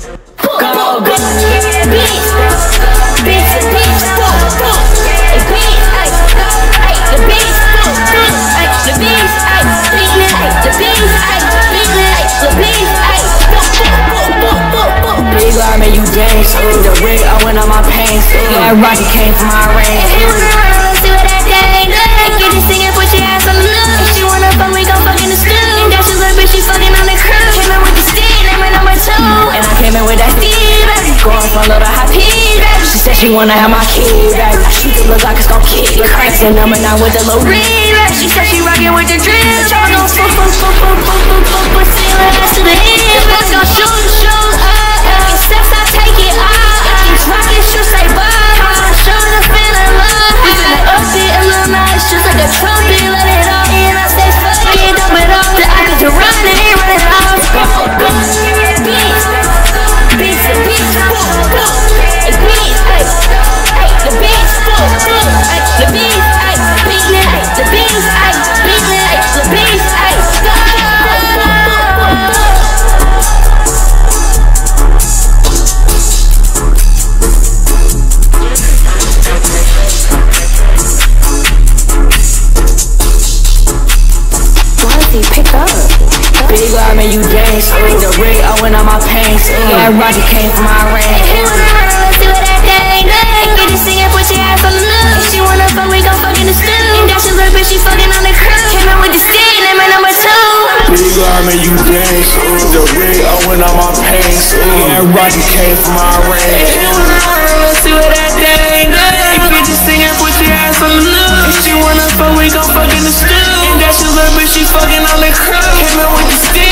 Go, go, bitch, bitch, bitch, bitch, I, I, the bitch, go, the bitch, I, bitch, the bitch, bitch, the bitch, you dance, the wig I went on my pants, ooh. That Rocky came from my range. She she wanna have my kid, shoot the look like it's gon' kick. Cranks and number nine with the low ring. She said she rockin' with the drill. Chopper gon' fuck, fuck, Why pick up? Big arm and you dance. Ooh, the rig, I went on my pants. Ooh, that rocket came from my If range. you wanna run, let's see what that thing does. Get this singing, put your ass on the look. If she wanna fuck, we gon' fuck in the stew. And that's your little bitch, she fucking on the crew. Came in with the stick, name her number two. Big arm and you dance. Ooh, the rig, I went on my pants. Ooh, that rocket came from my range. If you wanna run, let's see what that thing does. Get this singing, put your ass on the look. If she wanna fuck, we gon' fuck in the stew. She fucking on the crew. Came in with the stick,